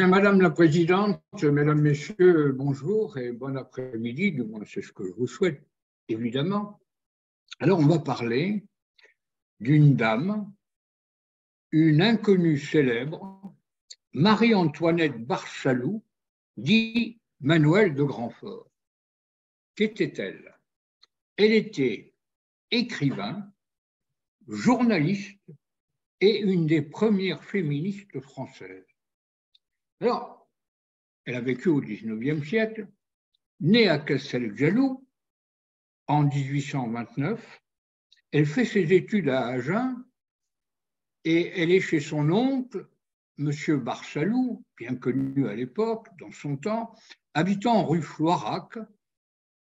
Madame la Présidente, Mesdames, Messieurs, bonjour et bon après-midi. Du c'est ce que je vous souhaite, évidemment. Alors, on va parler d'une dame, une inconnue célèbre, Marie-Antoinette Barchalou, dit Manuel de Grandfort. Qu'était-elle? Elle était écrivain, journaliste et une des premières féministes françaises. Alors, elle a vécu au XIXe siècle, née à Casteljalou en 1829. Elle fait ses études à Agen et elle est chez son oncle, M. Barchalou, bien connu à l'époque, dans son temps, habitant rue Floirac.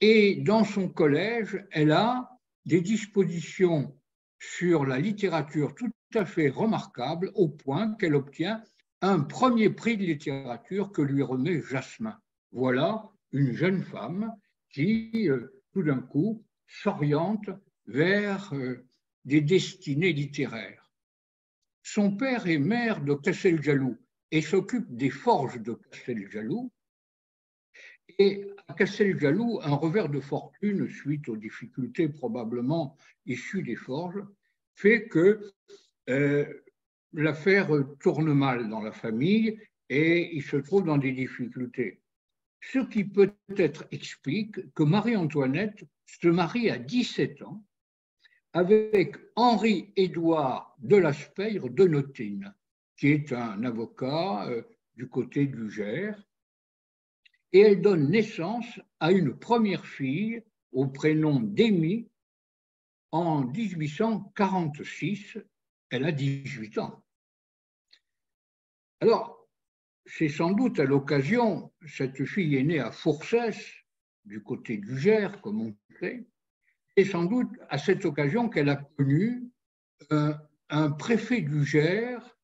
Et dans son collège, elle a des dispositions sur la littérature tout à fait remarquables au point qu'elle obtient un premier prix de littérature que lui remet Jasmin. Voilà une jeune femme qui, euh, tout d'un coup, s'oriente vers euh, des destinées littéraires. Son père est maire de Casteljalou et s'occupe des forges de Casteljalou. Et à Casteljalou, un revers de fortune, suite aux difficultés probablement issues des forges, fait que euh, l'affaire tourne mal dans la famille et il se trouve dans des difficultés. Ce qui peut-être explique que Marie-Antoinette se marie à 17 ans avec Henri-Édouard de Laspeyre de Notine, qui est un avocat euh, du côté du Gers, et elle donne naissance à une première fille au prénom d'Émie en 1846 elle a 18 ans. Alors, c'est sans doute à l'occasion, cette fille est née à Foursès, du côté du Gers, comme on sait, et sans doute à cette occasion qu'elle a connu un, préfet du Gers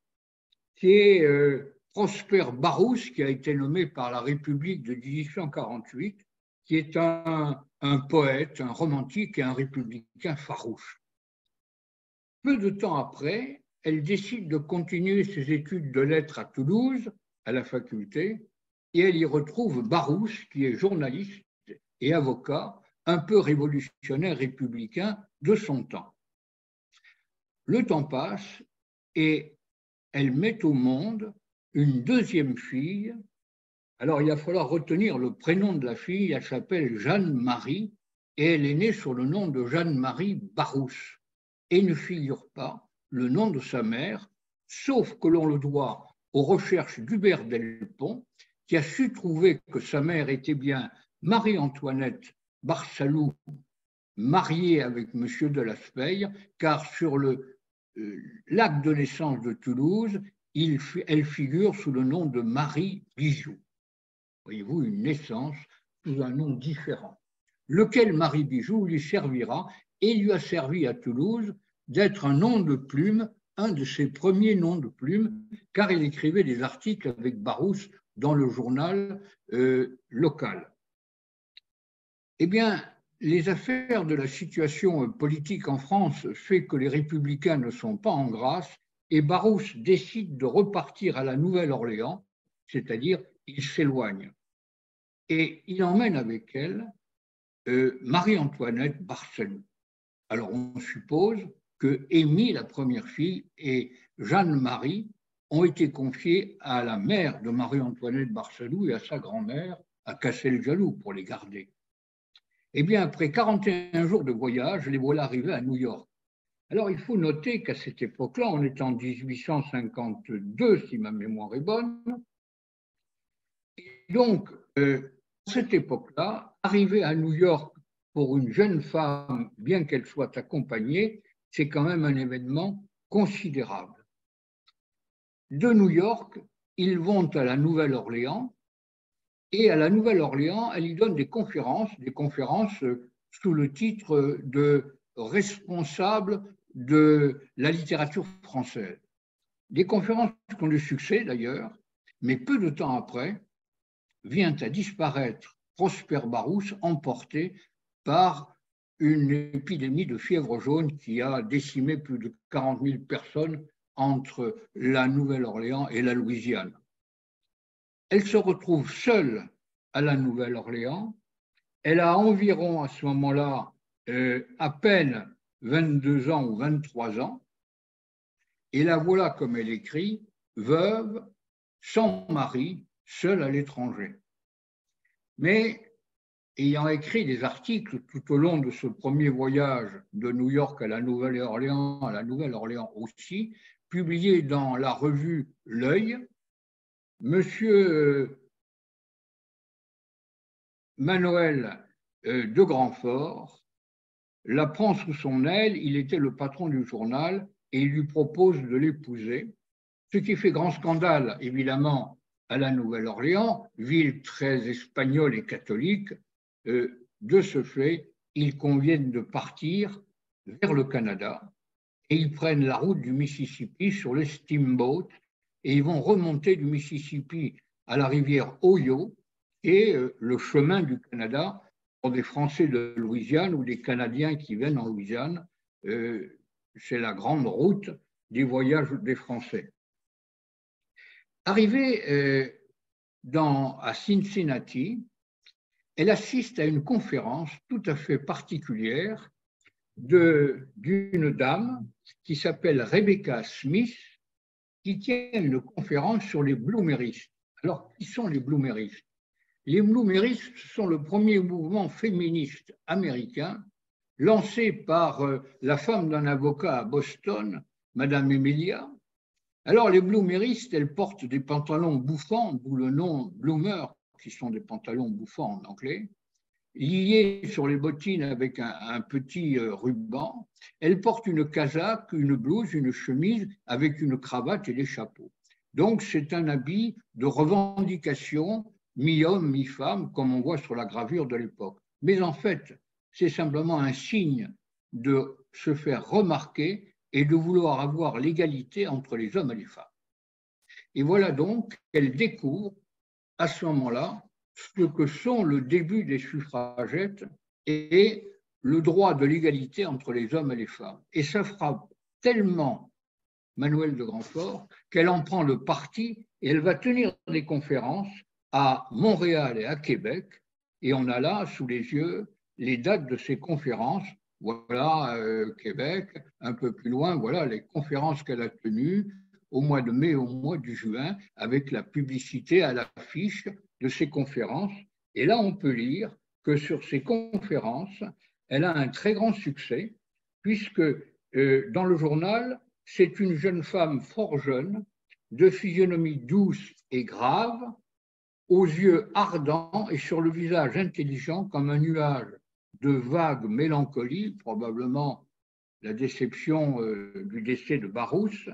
qui est euh, Prosper Barousse, qui a été nommé par la République de 1848, qui est un poète, un romantique et un républicain farouche. Peu de temps après, elle décide de continuer ses études de lettres à Toulouse, à la faculté, et elle y retrouve Barousse, qui est journaliste et avocat, un peu révolutionnaire républicain de son temps. Le temps passe et elle met au monde une deuxième fille. Alors il va falloir retenir le prénom de la fille, elle s'appelle Jeanne-Marie et elle est née sur le nom de Jeanne-Marie Barousse et ne figure pas le nom de sa mère, sauf que l'on le doit aux recherches d'Hubert Delpont, qui a su trouver que sa mère était bien Marie-Antoinette Barsalou, mariée avec M. de Laspeille, car sur le euh, l'acte de naissance de Toulouse, elle figure sous le nom de Marie Bijou. Voyez-vous, une naissance sous un nom différent, lequel Marie Bijou lui servira et lui a servi à Toulouse d'être un nom de plume, un de ses premiers noms de plume, car il écrivait des articles avec Barousse dans le journal euh, local. Eh bien, les affaires de la situation politique en France fait que les républicains ne sont pas en grâce et Barousse décide de repartir à la Nouvelle-Orléans, c'est-à-dire il s'éloigne. Et il emmène avec elle euh, Marie-Antoinette Barcelou. Alors on suppose que Émile, la première fille, et Jeanne-Marie ont été confiées à la mère de Marie-Antoinette Barcelou et à sa grand-mère à Castel-Jaloux pour les garder. Eh bien, après 41 jours de voyage, les voilà arrivés à New York. Alors, il faut noter qu'à cette époque-là, on est en 1852, si ma mémoire est bonne. Et donc, euh, à cette époque-là, arriver à New York pour une jeune femme, bien qu'elle soit accompagnée, c'est quand même un événement considérable. De New York, ils vont à la Nouvelle-Orléans et à la Nouvelle-Orléans, elle y donne des conférences, des conférences sous le titre de responsable de la littérature française. Des conférences qui ont du succès d'ailleurs, mais peu de temps après, vient à disparaître Prosper Barousse, emporté par une épidémie de fièvre jaune qui a décimé plus de 40 000 personnes entre la Nouvelle-Orléans et la Louisiane. elle se retrouve seule à la Nouvelle-Orléans. Elle a environ à ce moment-là euh, à peine 22 ans ou 23 ans. Et la voilà, comme elle écrit, veuve, sans mari, seule à l'étranger. Mais ayant écrit des articles tout au long de ce premier voyage de New York à la Nouvelle-Orléans, à la Nouvelle-Orléans aussi, publié dans la revue L'œil, Monsieur Manuel euh, de Grandfort la prend sous son aile, il était le patron du journal et il lui propose de l'épouser, ce qui fait grand scandale évidemment à la Nouvelle-Orléans, ville très espagnole et catholique. Euh, de ce fait, ils conviennent de partir vers le Canada et ils prennent la route du Mississippi sur les steamboats et ils vont remonter du Mississippi à la rivière Ohio et euh, le chemin du Canada pour des Français de Louisiane ou des Canadiens qui viennent en Louisiane. Euh, c'est la grande route des voyages des Français. Dans, à Cincinnati, elle assiste à une conférence tout à fait particulière d'une dame qui s'appelle Rebecca Smith, qui tient une conférence sur les bloomeristes. Alors, qui sont les bloomeristes Les bloomeristes sont le premier mouvement féministe américain lancé par euh, la femme d'un avocat à Boston, Madame Emilia. Alors, les bloomeristes, elles portent des pantalons bouffants, d'où le nom bloomer, qui sont des pantalons bouffants en anglais, liés sur les bottines avec un, petit euh, ruban. Elle porte une casaque, une blouse, une chemise avec une cravate et des chapeaux. Donc c'est un habit de revendication mi-homme, mi-femme, comme on voit sur la gravure de l'époque. Mais en fait, c'est simplement un signe de se faire remarquer et de vouloir avoir l'égalité entre les hommes et les femmes. Et voilà donc qu'elle découvre à ce moment-là ce que sont le début des suffragettes et le droit de l'égalité entre les hommes et les femmes. Et ça frappe tellement Manuel de Grandfort qu'elle en prend le parti et elle va tenir des conférences à Montréal et à Québec. Et on a là sous les yeux les dates de ces conférences. Voilà euh, Québec, un peu plus loin, voilà les conférences qu'elle a tenues au mois de mai, au mois de juin, avec la publicité à l'affiche de ces conférences. Et là, on peut lire que sur ces conférences, elle a un très grand succès, puisque euh, dans le journal, c'est une jeune femme fort jeune, de physionomie douce et grave, aux yeux ardents et sur le visage intelligent comme un nuage de vague mélancolie, probablement la déception euh, du décès de Barousse,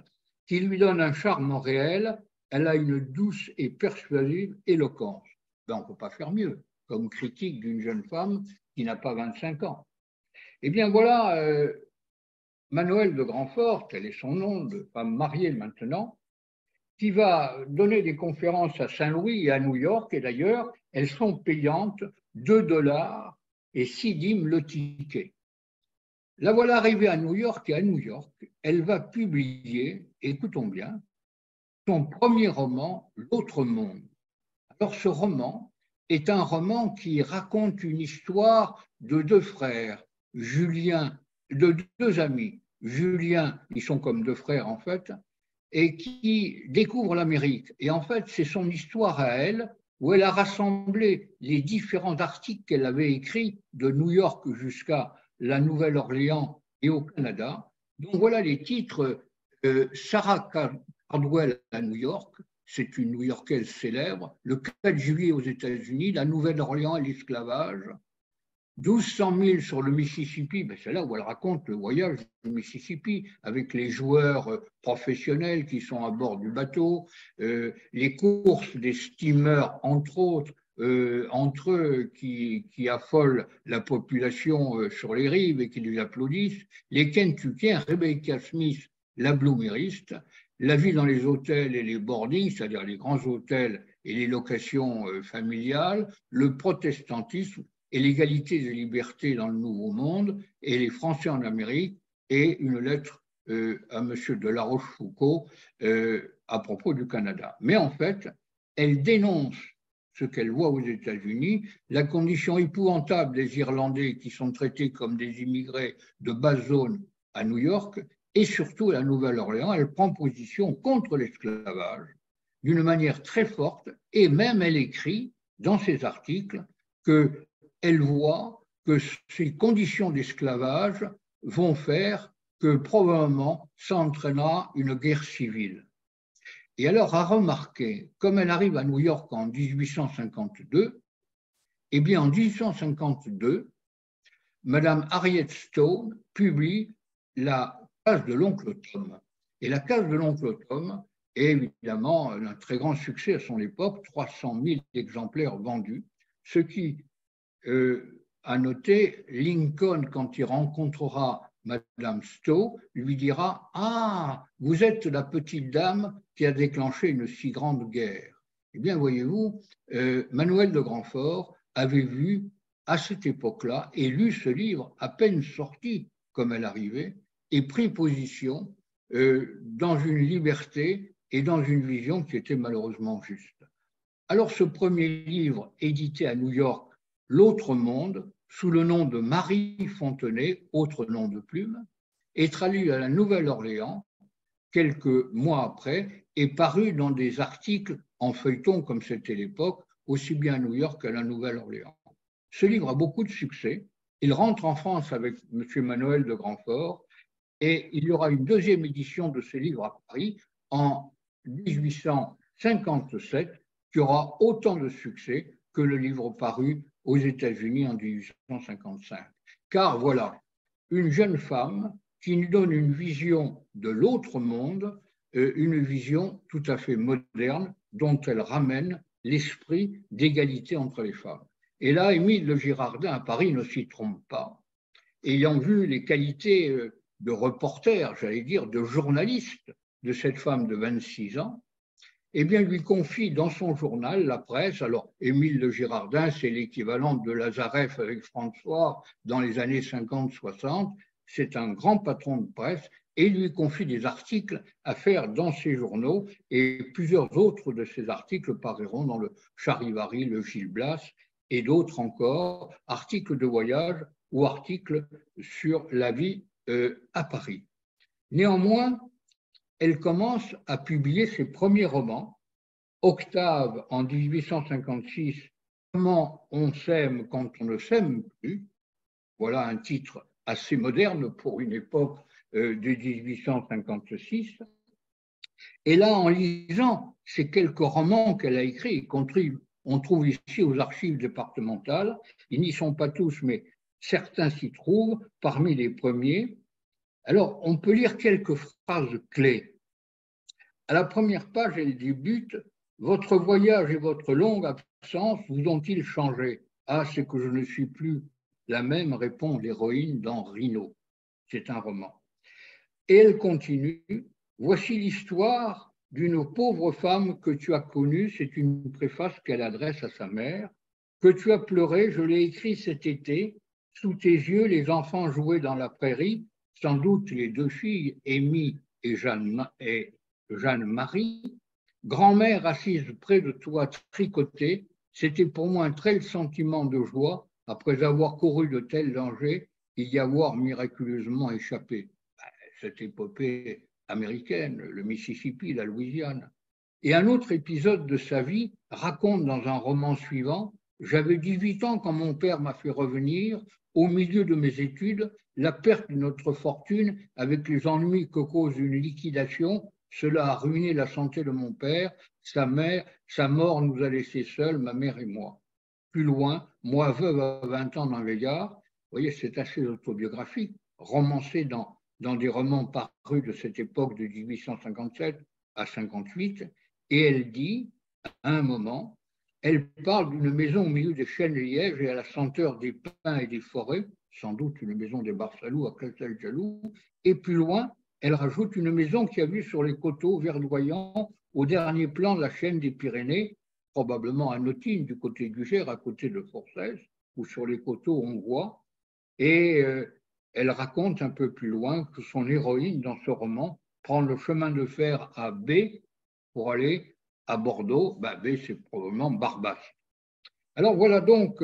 qui lui donne un charme réel elle a une douce et persuasive éloquence. Ben, on ne peut pas faire mieux, comme critique d'une jeune femme qui n'a pas 25 ans. Eh bien voilà, euh, Manuel de Grandfort, tel est son nom, de femme mariée maintenant, qui va donner des conférences à Saint-Louis et à New York, et d'ailleurs, elles sont payantes 2 dollars et 6 dîmes le ticket. La voilà arrivée à New York, et à New York, elle va publier, écoutons bien, son premier roman, L'autre monde. Alors ce roman est un roman qui raconte une histoire de deux frères, Julien, de deux amis. Julien, ils sont comme deux frères en fait, et qui découvrent l'Amérique. Et en fait, c'est son histoire à elle, où elle a rassemblé les différents articles qu'elle avait écrits de New York jusqu'à la Nouvelle-Orléans et au Canada. Donc voilà les titres. Euh, Sarah Cardwell à New York, c'est une New-Yorkaise célèbre, le 4 juillet aux États-Unis, la Nouvelle-Orléans et l'esclavage, 1200 000 sur le Mississippi, ben c'est là où elle raconte le voyage du Mississippi avec les joueurs euh, professionnels qui sont à bord du bateau, euh, les courses des steamers, entre autres, euh, entre eux qui, affolent la population sur les rives et qui les applaudissent, les Kentuckiens, Rebecca Smith, la bloomériste, la vie dans les hôtels et les boardings, c'est-à-dire les grands hôtels et les locations euh, familiales, le protestantisme et l'égalité des libertés dans le Nouveau Monde, et les Français en Amérique, et une lettre euh, à M. de La Rochefoucauld euh, à propos du Canada. Mais en fait, elle dénonce ce qu'elle voit aux États-Unis, la condition épouvantable des Irlandais qui sont traités comme des immigrés de basse zone à New York, et surtout à la Nouvelle-Orléans, elle prend position contre l'esclavage d'une manière très forte, et même elle écrit dans ses articles qu'elle voit que ces conditions d'esclavage vont faire que probablement ça entraînera une guerre civile. Et alors, à remarquer, comme elle arrive à New York en 1852, eh bien, en 1852, Madame Harriet Stone publie la case de l'oncle Tom. Et la case de l'oncle Tom est évidemment un très grand succès à son époque, 300 000 exemplaires vendus, ce qui euh, a noté Lincoln quand il rencontrera Madame Stowe lui dira Ah, vous êtes la petite dame qui a déclenché une si grande guerre. Eh bien, voyez-vous, euh, Manuel de Grandfort avait vu à cette époque-là et lu ce livre à peine sorti comme elle arrivait et pris position euh, dans une liberté et dans une vision qui était malheureusement juste. Alors, ce premier livre, édité à New York, L'autre monde, sous le nom de Marie Fontenay, autre nom de plume, est traduit à la Nouvelle-Orléans quelques mois après et paru dans des articles en feuilleton comme c'était l'époque, aussi bien à New York qu'à la Nouvelle-Orléans. Ce livre a beaucoup de succès. Il rentre en France avec M. Manuel de Grandfort et il y aura une deuxième édition de ce livre à Paris en 1857 qui aura autant de succès que le livre paru aux États-Unis en 1855. Car voilà, une jeune femme qui nous donne une vision de l'autre monde, euh, une vision tout à fait moderne dont elle ramène l'esprit d'égalité entre les femmes. Et là, Émile de Girardin à Paris ne s'y trompe pas. Ayant vu les qualités euh, de reporter, j'allais dire, de journaliste de cette femme de 26 ans, eh bien, lui confie dans son journal, La Presse, alors Émile de Girardin, c'est l'équivalent de Lazareff avec François dans les années 50-60, c'est un grand patron de presse, et lui confie des articles à faire dans ses journaux, et plusieurs autres de ces articles paraîtront dans le Charivari, le Gil Blas, et d'autres encore, articles de voyage ou articles sur la vie euh, à Paris. Néanmoins, elle commence à publier ses premiers romans. Octave en 1856, Comment on s'aime quand on ne s'aime plus. Voilà un titre assez moderne pour une époque euh, de 1856. Et là, en lisant ces quelques romans qu'elle a écrits, on trouve ici aux archives départementales, ils n'y sont pas tous, mais certains s'y trouvent, parmi les premiers, alors, on peut lire quelques phrases clés. À la première page, elle débute Votre voyage et votre longue absence vous ont-ils changé? Ah, c'est que je ne suis plus la même, répond l'héroïne dans Rhino. C'est un roman. Et elle continue Voici l'histoire d'une pauvre femme que tu as connue. C'est une préface qu'elle adresse à sa mère. Que tu as pleuré, je l'ai écrit cet été. Sous tes yeux, les enfants jouaient dans la prairie sans doute les deux filles, Amy et Jeanne-Marie, grand-mère assise près de toi tricotée, c'était pour moi un tel sentiment de joie, après avoir couru de tels dangers, y avoir miraculeusement échappé. Ben, cette épopée américaine, le Mississippi, la Louisiane. Et un autre épisode de sa vie raconte dans un roman suivant J'avais 18 ans quand mon père m'a fait revenir au milieu de mes études la perte de notre fortune avec les ennuis que cause une liquidation, cela a ruiné la santé de mon père, sa mère, sa mort nous a laissés seuls, ma mère et moi. Plus loin, moi veuve à 20 ans dans Veillard, vous voyez, c'est assez autobiographique, romancé dans, dans des romans parus de cette époque de 1857 à 58, et elle dit, à un moment, elle parle d'une maison au milieu des chênes lièges et à la senteur des pins et des forêts, sans doute une maison des Barsalou à Casteljalou, et plus loin, elle rajoute une maison qui a vu sur les coteaux verdoyants au dernier plan de la chaîne des Pyrénées, probablement à Notine, du côté du Gers, à côté de Forcès, ou sur les coteaux hongrois. Et euh, elle raconte un peu plus loin que son héroïne dans ce roman prend le chemin de fer à B pour aller à Bordeaux, bah, B, c'est probablement Barbas. Alors voilà donc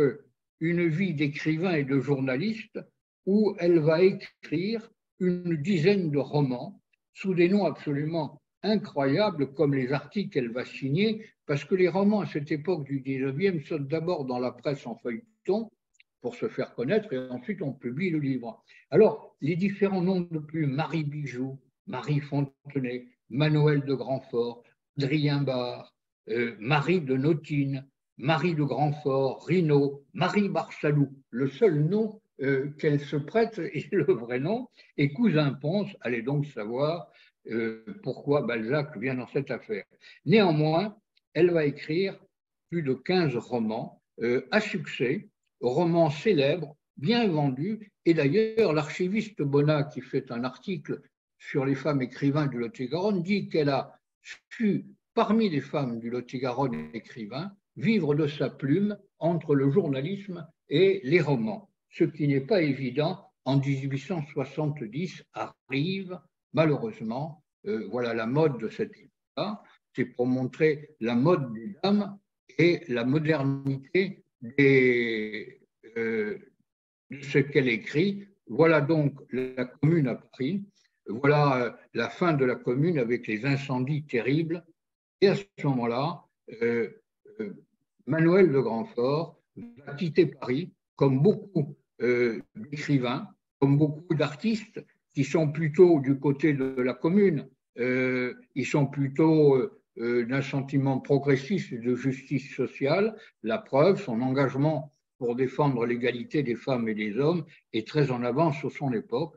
une vie d'écrivain et de journaliste où elle va écrire une dizaine de romans sous des noms absolument incroyables comme les articles qu'elle va signer, parce que les romans à cette époque du 19e sont d'abord dans la presse en feuilleton pour se faire connaître et ensuite on publie le livre. Alors, les différents noms de plus, Marie Bijoux, Marie Fontenay, Manuel de Grandfort, Adrien Bar, euh, Marie de Notine, Marie de Grandfort, Rino, Marie Barsalou, le seul nom euh, qu'elle se prête est le vrai nom, et Cousin Ponce allez donc savoir euh, pourquoi Balzac vient dans cette affaire. Néanmoins, elle va écrire plus de 15 romans à succès, romans célèbres, bien vendus, et d'ailleurs l'archiviste Bonnat, qui fait un article sur les femmes écrivains du Lot-et-Garonne, dit qu'elle a su, parmi les femmes du Lot-et-Garonne écrivains, vivre de sa plume entre le journalisme et les romans. Ce qui n'est pas évident en 1870 arrive, malheureusement, euh, voilà la mode de cette époque c'est pour montrer la mode des dames et la modernité euh, de ce qu'elle écrit. Voilà donc la commune à Paris, voilà euh, la fin de la commune avec les incendies terribles. Et à ce moment-là, Manuel de Grandfort va quitter Paris, comme beaucoup euh, d'écrivains, comme beaucoup d'artistes qui sont plutôt du côté de la commune. Euh, ils sont plutôt euh, d'un sentiment progressiste de justice sociale. La preuve, son engagement pour défendre l'égalité des femmes et des hommes est très en avance sur son époque.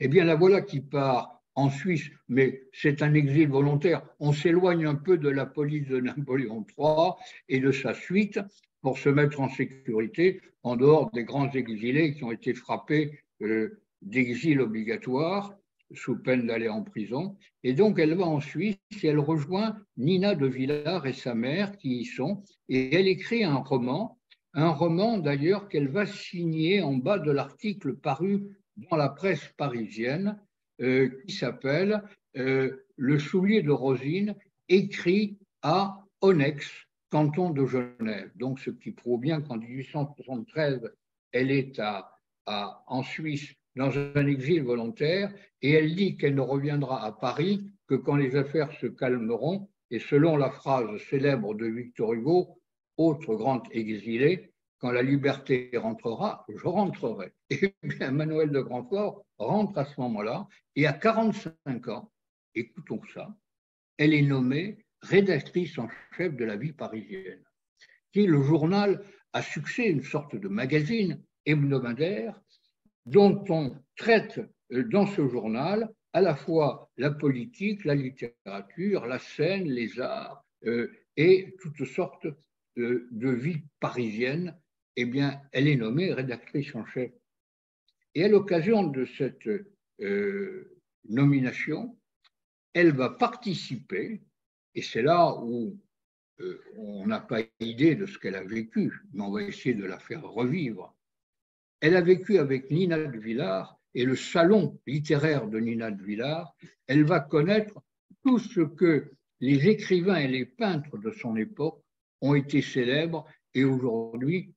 Eh bien, la voilà qui part en Suisse, mais c'est un exil volontaire. On s'éloigne un peu de la police de Napoléon III et de sa suite pour se mettre en sécurité en dehors des grands exilés qui ont été frappés euh, d'exil obligatoire sous peine d'aller en prison. Et donc elle va en Suisse et elle rejoint Nina de Villars et sa mère qui y sont. Et elle écrit un roman, un roman d'ailleurs qu'elle va signer en bas de l'article paru dans la presse parisienne euh, qui s'appelle euh, Le soulier de Rosine, écrit à Onex, canton de Genève. Donc, ce qui prouve bien qu'en 1873, elle est en Suisse dans un exil volontaire et elle dit qu'elle ne reviendra à Paris que quand les affaires se calmeront. Et selon la phrase célèbre de Victor Hugo, autre grand exilé, quand la liberté rentrera, je rentrerai. Et bien, Manuel de Grandfort rentre à ce moment-là, et à 45 ans, écoutons ça, elle est nommée rédactrice en chef de la vie parisienne, qui est le journal à succès, une sorte de magazine hebdomadaire, dont on traite euh, dans ce journal à la fois la politique, la littérature, la scène, les arts euh, et toutes sortes de, de vie parisienne eh bien, elle est nommée rédactrice en chef. Et à l'occasion de cette euh, nomination, elle va participer, et c'est là où euh, on n'a pas idée de ce qu'elle a vécu, mais on va essayer de la faire revivre. Elle a vécu avec Nina de Villars et le salon littéraire de Nina de Villars. Elle va connaître tout ce que les écrivains et les peintres de son époque ont été célèbres et aujourd'hui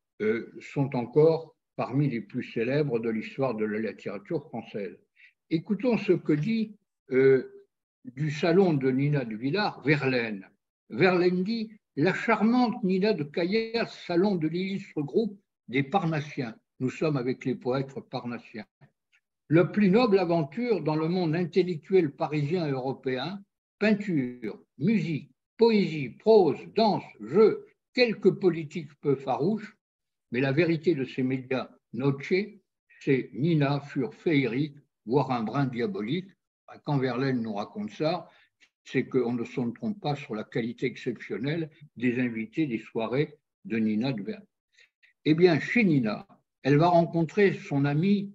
sont encore parmi les plus célèbres de l'histoire de la littérature française. Écoutons ce que dit euh, du salon de Nina de Villars, Verlaine. Verlaine dit La charmante Nina de Caillasse, salon de l'illustre groupe des Parnassiens. Nous sommes avec les poètes parnassiens. La plus noble aventure dans le monde intellectuel parisien et européen, peinture, musique, poésie, prose, danse, jeu, quelques politiques peu farouches, mais la vérité de ces médias noche, c'est Nina furent féeriques, voire un brin diabolique. Quand Verlaine nous raconte ça, c'est qu'on ne se trompe pas sur la qualité exceptionnelle des invités des soirées de Nina de Verlaine. Eh bien, chez Nina, elle va rencontrer son ami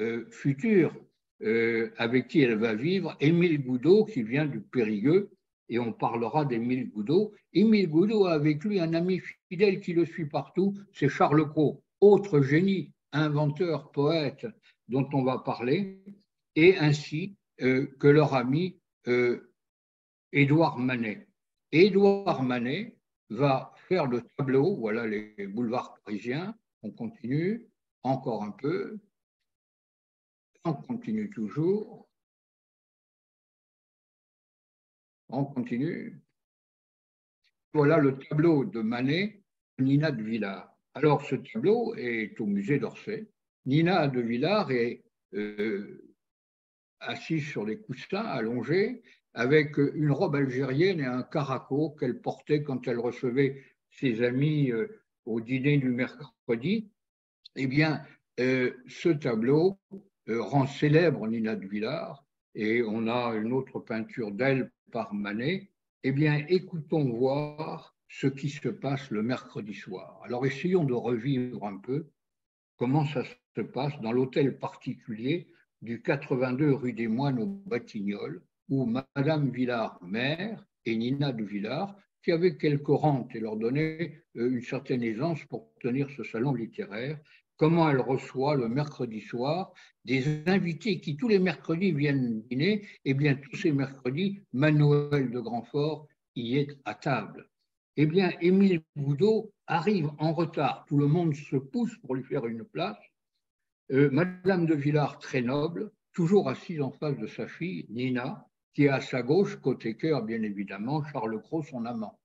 euh, futur euh, avec qui elle va vivre, Émile Goudot, qui vient du Périgueux, et on parlera d'Émile Goudot. Émile Goudot a avec lui un ami fidèle qui le suit partout, c'est Charles Cros, autre génie, inventeur, poète dont on va parler, et ainsi euh, que leur ami euh, Édouard Manet. Édouard Manet va faire le tableau, voilà les boulevards parisiens, on continue, encore un peu, on continue toujours, on continue. Voilà le tableau de Manet, Nina de Villard. Alors ce tableau est au musée d'Orsay. Nina de Villard est euh, assise sur les coussins, allongée, avec une robe algérienne et un caraco qu'elle portait quand elle recevait ses amis euh, au dîner du mercredi. Eh bien, euh, ce tableau rend célèbre Nina de Villard et on a une autre peinture d'elle par Manet. Eh bien, écoutons voir ce qui se passe le mercredi soir. Alors, essayons de revivre un peu comment ça se passe dans l'hôtel particulier du 82 rue des Moines au Batignolles, où Madame Villard, mère, et Nina de Villard, qui avaient quelques rentes et leur donnaient euh, une certaine aisance pour tenir ce salon littéraire, comment elle reçoit le mercredi soir des invités qui tous les mercredis viennent dîner, et bien tous ces mercredis, Manuel de Grandfort y est à table. Eh bien, Émile Boudot arrive en retard, tout le monde se pousse pour lui faire une place. Euh, Madame de Villard, très noble, toujours assise en face de sa fille, Nina, qui est à sa gauche, côté cœur, bien évidemment, Charles Cros, son amant.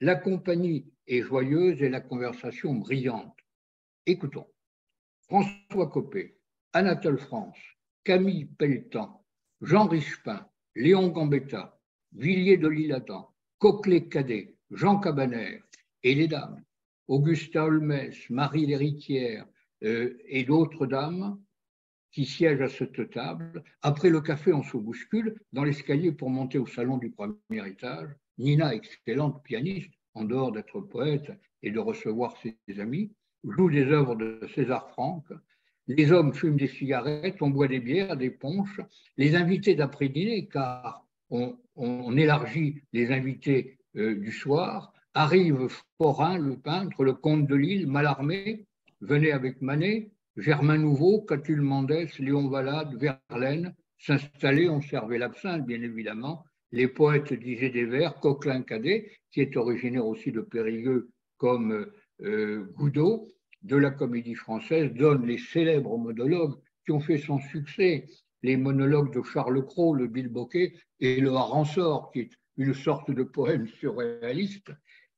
La compagnie est joyeuse et la conversation brillante. Écoutons. François Copé, Anatole France, Camille Pelletan, Jean Richepin, Léon Gambetta, Villiers de l'Isle-Adam, Coquelet-Cadet, Jean Cabanère et les dames, Augusta Holmes, Marie l'héritière euh, et d'autres dames qui siègent à cette table. Après le café, on se bouscule dans l'escalier pour monter au salon du premier étage. Nina, excellente pianiste, en dehors d'être poète et de recevoir ses amis, joue des œuvres de César Franck. Les hommes fument des cigarettes, on boit des bières, des punches. Les invités d'après-dîner, car on, élargit les invités euh, du soir, arrivent Forain, le peintre, le comte de Lille, Malarmé, venez avec Manet, Germain Nouveau, Catulle Mendès, Léon Valade, Verlaine s'installer, on servait l'absinthe, bien évidemment. Les poètes disaient des vers, Coquelin Cadet, qui est originaire aussi de Périgueux, comme euh, Goudot, de la comédie française, donne les célèbres monologues qui ont fait son succès, les monologues de Charles Cros, le Bilboquet et le Haransor, qui est une sorte de poème surréaliste,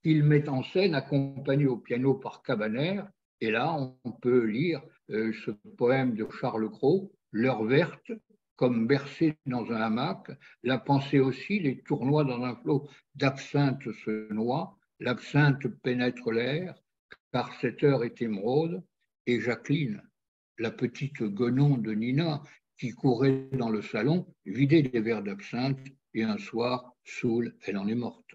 qu'il met en scène accompagné au piano par Cabanère. Et là, on peut lire euh, ce poème de Charles Cros, L'heure verte, comme bercé dans un hamac, la pensée aussi, les tournois dans un flot. D'absinthe se noient, l'absinthe pénètre l'air, car cette heure est émeraude, et Jacqueline, la petite guenon de Nina, qui courait dans le salon, vidait des verres d'absinthe, et un soir, saoule, elle en est morte.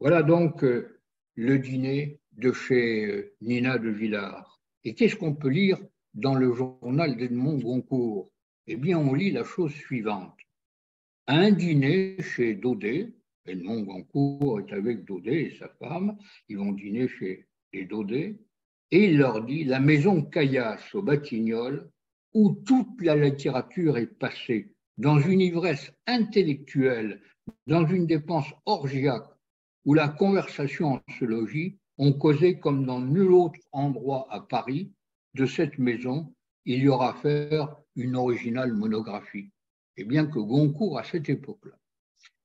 Voilà donc euh, le dîner de chez euh, Nina de Villars. Et qu'est-ce qu'on peut lire dans le journal d'Edmond Goncourt? Eh bien, on lit la chose suivante. un dîner chez Daudet, Edmond Goncourt est avec Daudet et sa femme, ils vont dîner chez les Daudet, et il leur dit La maison Caillasse au Batignolles, où toute la littérature est passée, dans une ivresse intellectuelle, dans une dépense orgiaque, où la conversation en se logis, on causait comme dans nul autre endroit à Paris de cette maison, il y aura à faire une originale monographie. Et bien que Goncourt, à cette époque-là,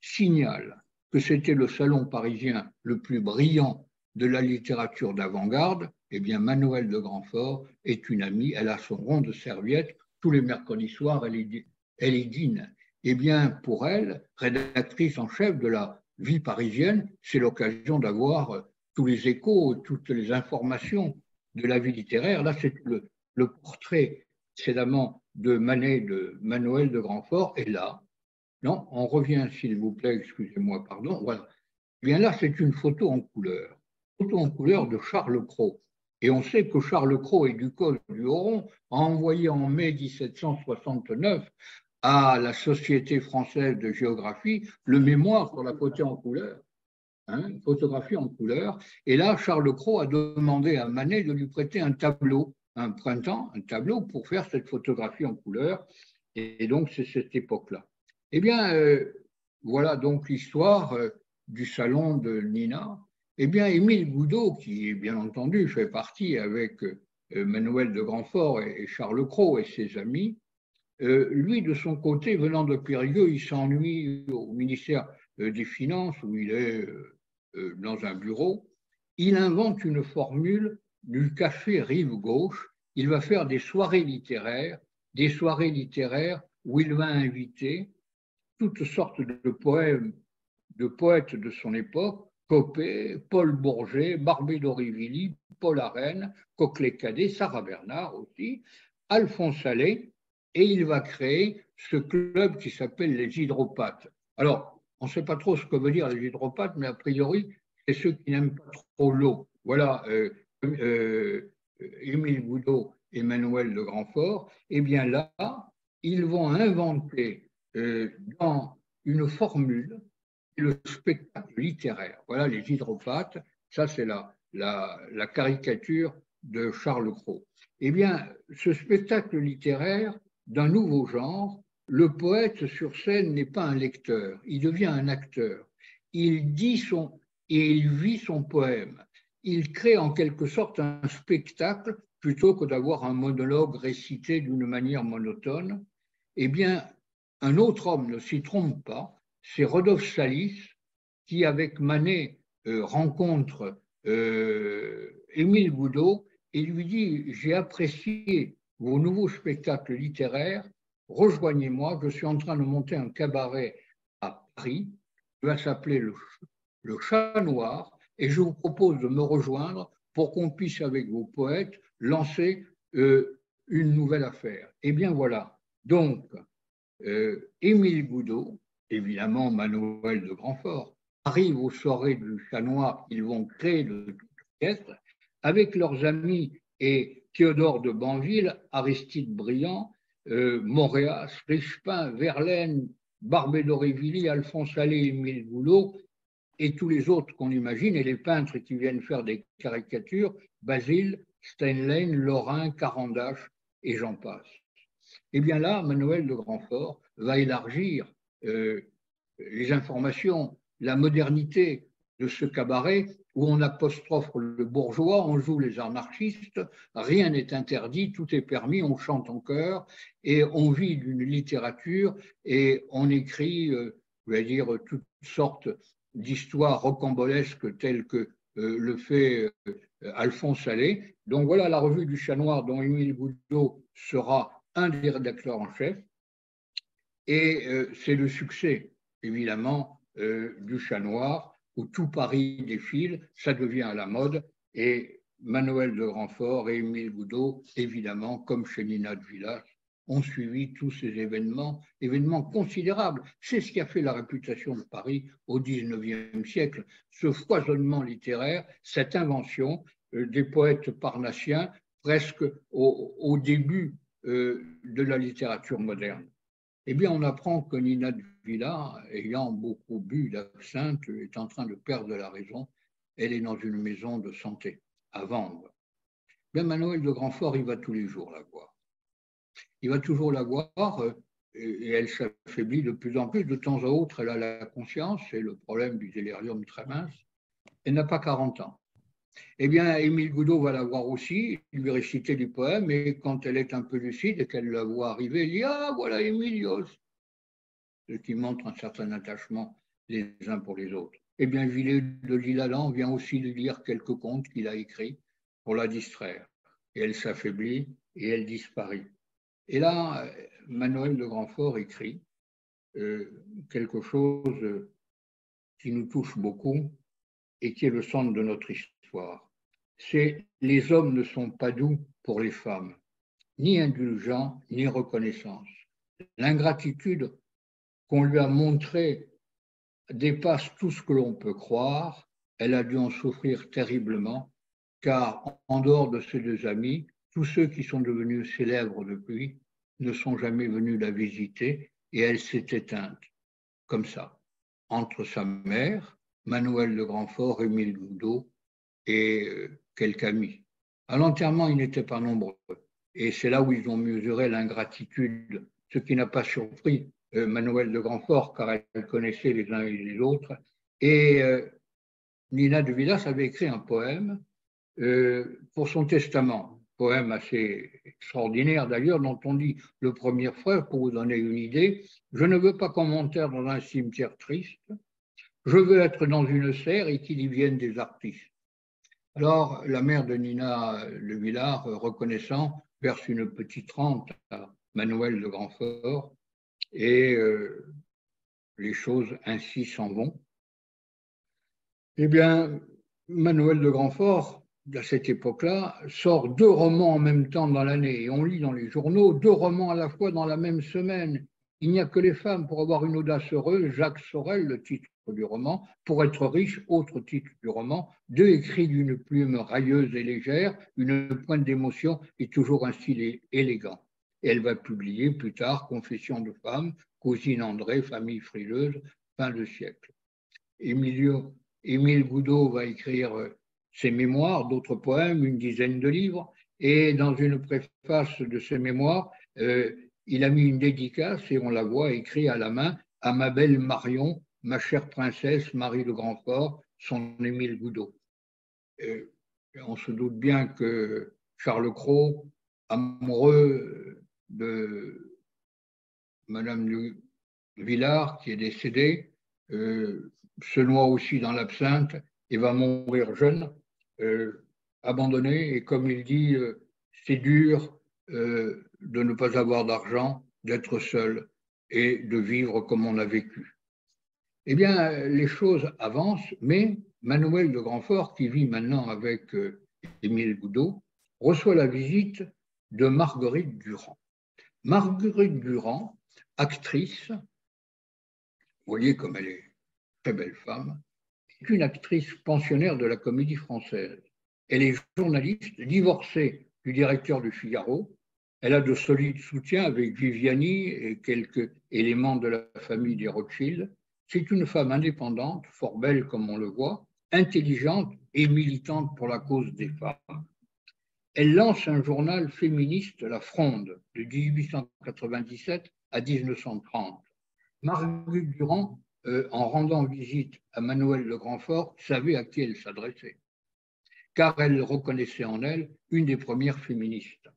signale que c'était le salon parisien le plus brillant de la littérature d'avant-garde, eh bien Manuel de Grandfort est une amie, elle a son rond de serviette, tous les mercredis soirs, elle est dîne. Eh bien, pour elle, rédactrice en chef de la vie parisienne, c'est l'occasion d'avoir tous les échos, toutes les informations de la vie littéraire. Là, c'est le, portrait précédemment de Manet, de Manuel de Grandfort, et là, non, on revient, s'il vous plaît, excusez-moi, pardon, voilà. Eh bien là, c'est une photo en couleur, en couleur de Charles Cros. Et on sait que Charles Cros et Ducos du Haut a envoyé en mai 1769 à la Société française de géographie le mémoire sur la photo en couleur. Hein, photographie en couleur. Et là, Charles Cros a demandé à Manet de lui prêter un tableau, un printemps, un tableau pour faire cette photographie en couleur. Et donc, c'est cette époque-là. Eh bien, euh, voilà donc l'histoire euh, du salon de Nina, eh bien, Émile Goudot, qui bien entendu fait partie avec euh, Manuel de Grandfort et Charles Cros et ses amis, euh, lui, de son côté, venant de Périgueux, il s'ennuie au ministère euh, des Finances, où il est dans un bureau. Il invente une formule du café rive gauche. Il va faire des soirées littéraires, des soirées littéraires où il va inviter toutes sortes de poèmes, de poètes de son époque, Copé, Paul Bourget, Barbé d'Aurevilly, Paul Arène, Coquelet-Cadet, Sarah Bernard aussi, Alphonse Allais, et il va créer ce club qui s'appelle les hydropathes. Alors, on ne sait pas trop ce que veut dire les hydropathes, mais a priori, c'est ceux qui n'aiment pas trop l'eau. Voilà, euh, euh, Émile Boudot et Manuel de Grandfort. Eh bien là, ils vont inventer euh, dans une formule le spectacle littéraire. Voilà les hydropathes, ça c'est la, la, la, caricature de Charles Cros. Eh bien, ce spectacle littéraire d'un nouveau genre, le poète sur scène n'est pas un lecteur, il devient un acteur. Il dit son et il vit son poème. Il crée en quelque sorte un spectacle plutôt que d'avoir un monologue récité d'une manière monotone. Eh bien, un autre homme ne s'y trompe pas, c'est Rodolphe Salis, qui, avec Manet, euh, rencontre euh, Émile Boudot et lui dit J'ai apprécié vos nouveaux spectacles littéraires, rejoignez-moi, je suis en train de monter un cabaret à Paris, qui va s'appeler le, Chat Noir, et je vous propose de me rejoindre pour qu'on puisse, avec vos poètes, lancer euh, une nouvelle affaire. Eh bien voilà, donc, Émile Boudot, évidemment Manuel de Grandfort, arrivent aux soirées du Chat Noir qu'ils vont créer de toute pièce avec leurs amis et Théodore de Banville, Aristide Briand, euh, Montréal, Richepin, Verlaine, Barbé d'Aurevilly, Alphonse Allais, Émile Boulot et tous les autres qu'on imagine, et les peintres qui viennent faire des caricatures, Basile, Steinlein, Lorrain, Carandache et j'en passe. Et eh bien là, Manuel de Grandfort va élargir les informations, la modernité de ce cabaret où on apostrophe le bourgeois, on joue les anarchistes, rien n'est interdit, tout est permis, on chante en chœur et on vit d'une littérature et on écrit, euh, je vais dire, toutes sortes d'histoires rocambolesques telles que euh, le fait Alphonse Allais. Donc voilà la revue du Chat Noir dont Émile Boudot sera un des rédacteurs en chef. Et euh, c'est le succès, évidemment, euh, du chat noir, où tout Paris défile, ça devient à la mode. Et Manuel de Grandfort et Émile Boudot, évidemment, comme chez Nina de Villas, ont suivi tous ces événements, événements considérables. C'est ce qui a fait la réputation de Paris au XIXe siècle, ce foisonnement littéraire, cette invention euh, des poètes parnassiens presque au début de la littérature moderne. Eh bien, on apprend que Nina de Villa, ayant beaucoup bu d'absinthe, est en train de perdre la raison. Elle est dans une maison de santé à vendre. Bien, Manuel de Grandfort, il va tous les jours la voir. Il va toujours la voir euh, et elle s'affaiblit de plus en plus. De temps à autre, elle a la conscience, c'est le problème du délirium très mince. Elle n'a pas 40 ans. Eh bien, Émile Goudot va la voir aussi, lui réciter du poème, et quand elle est un peu lucide et qu'elle la voit arriver, elle dit Ah, voilà Émilios Ce qui montre un certain attachement les uns pour les autres. Eh bien, Villet de Lilalan vient aussi de lire quelques contes qu'il a écrits pour la distraire. Et elle s'affaiblit et elle disparaît. Et là, Manuel de Grandfort écrit euh, quelque chose qui nous touche beaucoup et qui est le centre de notre histoire c'est les hommes ne sont pas doux pour les femmes, ni indulgents, ni reconnaissance. L'ingratitude qu'on lui a montrée dépasse tout ce que l'on peut croire. Elle a dû en souffrir terriblement, car en dehors de ses deux amis, tous ceux qui sont devenus célèbres depuis ne sont jamais venus la visiter et elle s'est éteinte, comme ça, entre sa mère, Manuel de Grandfort, Émile Goudot et euh, quelques amis. À l'enterrement, ils n'étaient pas nombreux. Et c'est là où ils ont mesuré l'ingratitude, ce qui n'a pas surpris euh, Manuel de Grandfort, car elle connaissait les uns et les autres. Et euh, Nina de Villas avait écrit un poème pour son testament, poème assez extraordinaire d'ailleurs, dont on dit le premier frère, pour vous donner une idée, je ne veux pas commentaire dans un cimetière triste, je veux être dans une serre et qu'il y vienne des artistes. Alors, la mère de Nina Le Villard, reconnaissant, verse une petite rente à Manuel de Grandfort et euh, les choses ainsi s'en vont. Eh bien, Manuel de Grandfort, à cette époque-là, sort deux romans en même temps dans l'année. Et on lit dans les journaux deux romans à la fois dans la même semaine. Il n'y a que les femmes pour avoir une audace heureuse. Jacques Sorel, le titre du roman, Pour être riche, autre titre du roman, deux écrits d'une plume railleuse et légère, une pointe d'émotion et toujours un style élégant. Et elle va publier plus tard Confession de femme, Cousine André, Famille frileuse, fin de siècle. Emilio, Émile Goudot va écrire euh, ses mémoires, d'autres poèmes, une dizaine de livres, et dans une préface de ses mémoires, euh, il a mis une dédicace, et on la voit écrit à la main, à ma belle Marion, ma chère princesse Marie de Grandfort, son Émile Goudot. on se doute bien que Charles Cros, amoureux de Madame de Villard, qui est décédée, euh, se noie aussi dans l'absinthe et va mourir jeune, euh, abandonné. Et comme il dit, euh, c'est dur de ne pas avoir d'argent, d'être seul et de vivre comme on a vécu. Eh bien, les choses avancent, mais Manuel de Grandfort, qui vit maintenant avec euh, Émile Goudot, reçoit la visite de Marguerite Durand. Marguerite Durand, actrice, vous voyez comme elle est très belle femme, est une actrice pensionnaire de la comédie française. Elle est journaliste, divorcée du directeur du Figaro. Elle a de solides soutiens avec Viviani et quelques éléments de la famille des Rothschild. C'est une femme indépendante, fort belle comme on le voit, intelligente et militante pour la cause des femmes. Elle lance un journal féministe, La Fronde, de 1897 à 1930. Marguerite Durand, euh, en rendant visite à Manuel Le Grandfort, savait à qui elle s'adressait, car elle reconnaissait en elle une des premières féministes.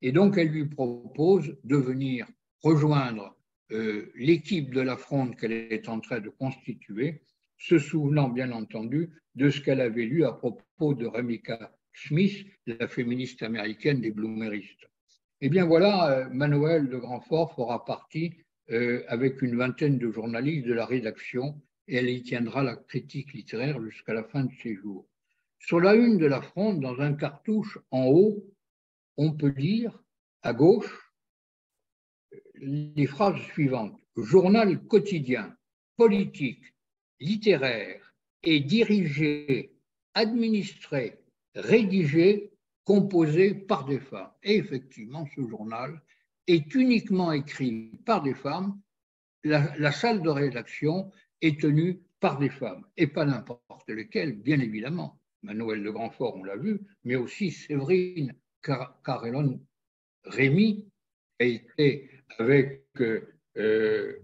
Et donc elle lui propose de venir rejoindre l'équipe de la fronde qu'elle est en train de constituer, se souvenant bien entendu de ce qu'elle avait lu à propos de Remika Smith, la féministe américaine des bloomeristes. Eh bien voilà, euh, Manuel de Grandfort fera partie euh, avec une vingtaine de journalistes de la rédaction et elle y tiendra la critique littéraire jusqu'à la fin de ses jours. Sur la une de la fronde, dans un cartouche en haut, on peut lire à gauche les phrases suivantes. Journal quotidien, politique, littéraire et dirigé, administré, rédigé, composé par des femmes. Et effectivement, ce journal est uniquement écrit par des femmes. La, salle de rédaction est tenue par des femmes, et pas n'importe lesquelles, bien évidemment. Manuel de Grandfort, on l'a vu, mais aussi Séverine Carellon Rémy a été avec euh,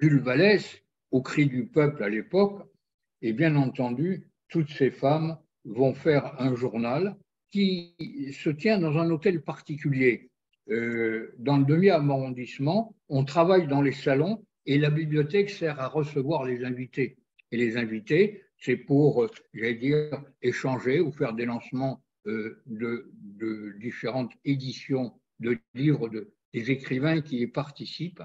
Jules Vallès au cri du peuple à l'époque, et bien entendu, toutes ces femmes vont faire un journal qui se tient dans un hôtel particulier. Euh, dans le demi arrondissement, on travaille dans les salons et la bibliothèque sert à recevoir les invités. Et les invités, c'est pour, j'allais dire, échanger ou faire des lancements euh, de, de, différentes éditions de livres de, des écrivains qui y participent,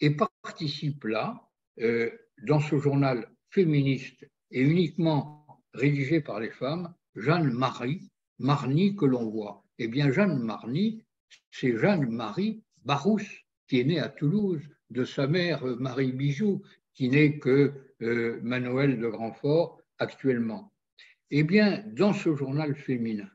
et participent là, euh, dans ce journal féministe et uniquement rédigé par les femmes, Jeanne-Marie Marny que l'on voit. Eh bien, Jeanne Marny, c'est Jeanne-Marie Barousse, qui est née à Toulouse, de sa mère Marie Bijou, qui n'est que euh, Manuel de Grandfort actuellement. Eh bien, dans ce journal féminin,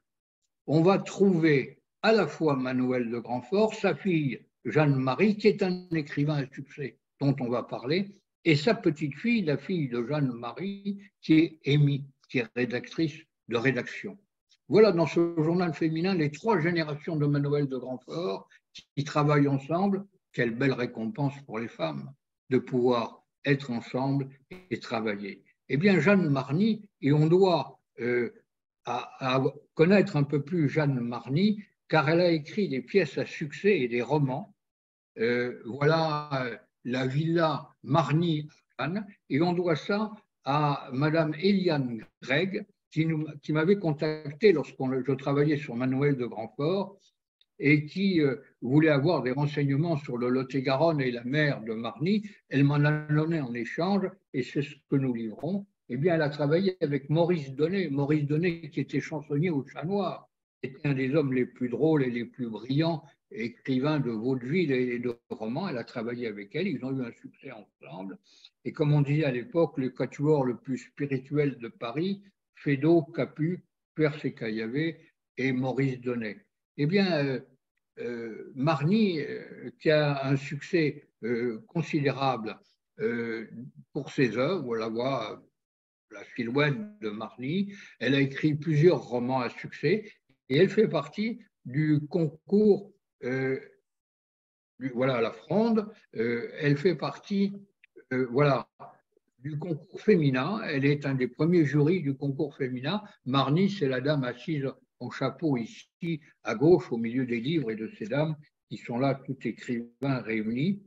on va trouver à la fois Manuel de Grandfort, sa fille Jeanne-Marie, qui est un écrivain à succès dont on va parler, et sa petite fille, la fille de Jeanne-Marie, qui est Amy, qui est rédactrice de rédaction. Voilà dans ce journal féminin les trois générations de Manuel de Grandfort qui travaillent ensemble. Quelle belle récompense pour les femmes de pouvoir être ensemble et travailler. Eh bien, Jeanne Marny, et on doit euh, connaître un peu plus Jeanne Marny, car elle a écrit des pièces à succès et des romans. Euh, voilà euh, la villa Marny, et on doit ça à Madame Eliane Gregg, qui, m'avait contacté lorsque je travaillais sur Manuel de Grandfort et qui euh, voulait avoir des renseignements sur le Lot-et-Garonne et la mer de Marny. Elle m'en a donné en échange et c'est ce que nous livrons. Eh bien, elle a travaillé avec Maurice Donnet. Maurice Donnet, qui était chansonnier au Chat Noir, était un des hommes les plus drôles et les plus brillants, écrivains de vaudeville et de romans. Elle a travaillé avec elle. Ils ont eu un succès ensemble. Et comme on disait à l'époque, le quatuor le plus spirituel de Paris, Fédot, Capu, Perse Caillavé et Maurice Donnet. Eh bien, euh, euh, Marny, euh, qui a un succès considérable pour ses œuvres, la voix, la silhouette de Marny, elle a écrit plusieurs romans à succès et elle fait partie du concours, voilà, la fronde, elle fait partie, voilà, du concours féminin. Elle est un des premiers jurys du concours féminin. Marny, c'est la dame assise en chapeau ici, à gauche, au milieu des livres et de ces dames qui sont là, tout écrivains réunis.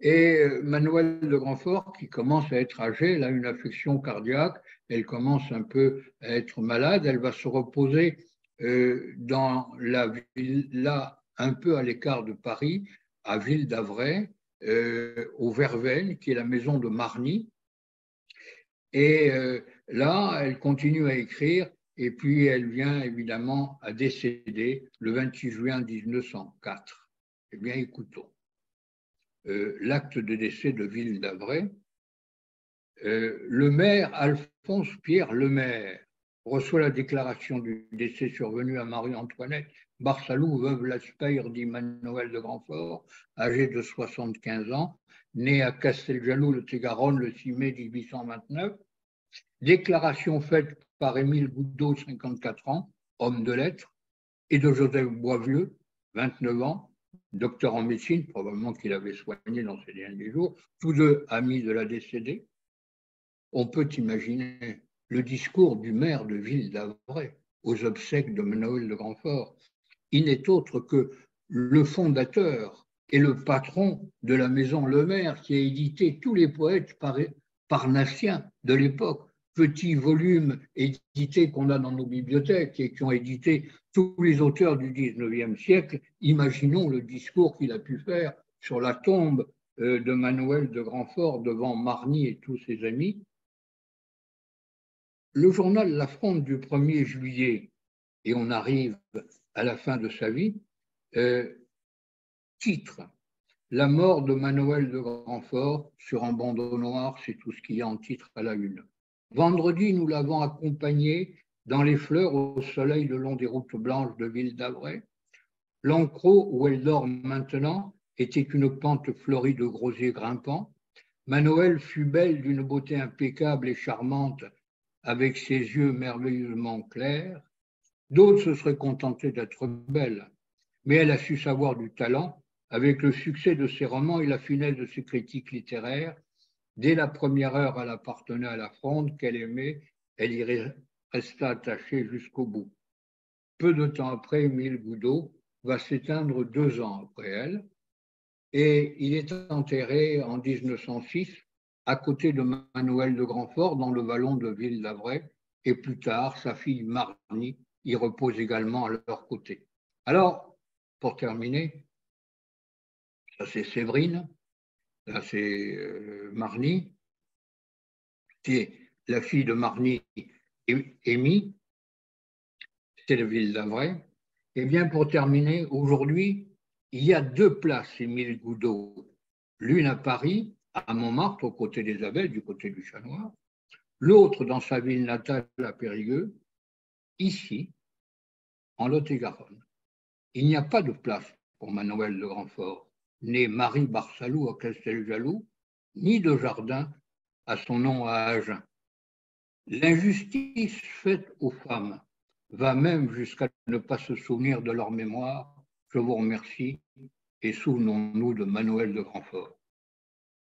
Et euh, Manuel de Grandfort, qui commence à être âgée, elle a une affection cardiaque, elle commence un peu à être malade, elle va se reposer euh, dans la ville, là, un peu à l'écart de Paris, à Ville d'Avray, euh, au Verveine, qui est la maison de Marny. Et là, elle continue à écrire et puis elle vient évidemment à décéder le 28 juin 1904. Eh bien, écoutons. Euh, l'acte de décès de Ville d'Avray. Euh, le maire Alphonse Pierre Lemaire reçoit la déclaration du décès survenu à Marie-Antoinette Barsalou, veuve Laspeire d'Emmanuel de Grandfort, âgée de 75 ans, née à Casteljaloux, le Tégaronne, le 6 mai 1829. Déclaration faite par Émile Goudot, 54 ans, homme de lettres, et de Joseph Boisvieux, 29 ans, docteur en médecine, probablement qu'il avait soigné dans ses derniers jours, tous deux amis de la décédée. On peut imaginer le discours du maire de Ville d'Avray aux obsèques de Manuel de Grandfort. Il n'est autre que le fondateur et le patron de la maison Le Maire qui a édité tous les poètes parnassiens de l'époque, petits volumes édités qu'on a dans nos bibliothèques et qui ont édité tous les auteurs du XIXe siècle, imaginons le discours qu'il a pu faire sur la tombe euh, de Manuel de Grandfort devant Marny et tous ses amis. Le journal La Fronde du 1er juillet, et on arrive à la fin de sa vie, euh, titre La mort de Manuel de Grandfort sur un bandeau noir, c'est tout ce qu'il y a en titre à la une. Vendredi, nous l'avons accompagnée dans les fleurs au soleil le long des routes blanches de Ville d'Avray. L'enclos où elle dort maintenant était une pente fleurie de grosiers grimpants. Manuel fut belle d'une beauté impeccable et charmante, avec ses yeux merveilleusement clairs. D'autres se seraient contentés d'être belles, mais elle a su savoir du talent, avec le succès de ses romans et la finesse de ses critiques littéraires, Dès la première heure, elle appartenait à la fronde qu'elle aimait, elle y resta attachée jusqu'au bout. Peu de temps après, Émile Goudot va s'éteindre deux ans après elle, et il est enterré en 1906 à côté de Manuel de Grandfort dans le vallon de Ville d'Avray, et plus tard, sa fille Marnie y repose également à leur côté. Alors, pour terminer, ça c'est Séverine, Là, c'est euh, Marny. C'est la fille de Marny, Amy. C'est la ville d'Avray. Et bien, pour terminer, aujourd'hui, il y a deux places, Émile Goudot. L'une à Paris, à Montmartre, aux côtés des Abeilles, du côté du Chat. L'autre dans sa ville natale, à Périgueux, ici, en Lot-et-Garonne. Il n'y a pas de place pour Manuel de Grandfort né Marie Barsalou à Casteljaloux, ni de jardin à son nom à Agen. L'injustice faite aux femmes va même jusqu'à ne pas se souvenir de leur mémoire. Je vous remercie et souvenons-nous de Manuel de Grandfort.